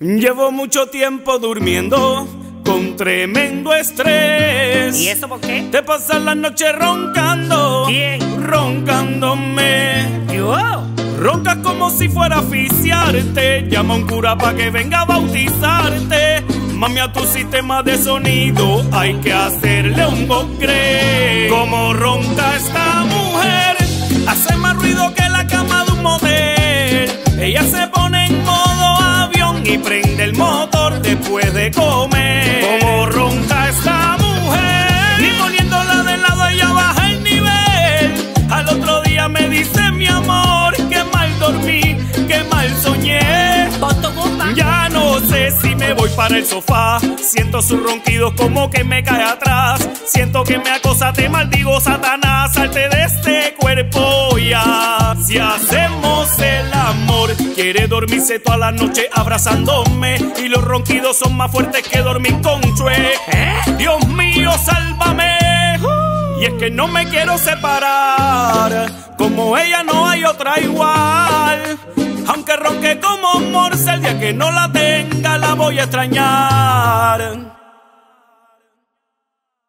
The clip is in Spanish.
Llevo mucho tiempo durmiendo con tremendo estrés. ¿Y eso por qué? Te pasas la noche roncando. ¿Quién? Roncándome. Yo. Roncas como si fuera a asfixiarte. Llama a un cura para que venga a bautizarte. Mami, a tu sistema de sonido hay que hacerle un upgrade. Como ronca esta mujer, hace más ruido que la cama de un motel. Ella se pone y prende el motor después de comer. Como ronca esta mujer, ni poniéndola de lado ella baja el nivel. Al otro día me dice mi amor, que mal dormí, que mal soñé. Ya no sé si me voy para el sofá. Siento sus ronquidos como que me cae atrás. Siento que me acosa, te maldigo, Satanás. Salte de este cuerpo el amor, quiere dormirse toda la noche abrazándome. Y los ronquidos son más fuertes que dormir con chue. Dios mío, sálvame. Y es que no me quiero separar. Como ella no hay otra igual. Aunque ronque como morse, el día que no la tenga la voy a extrañar.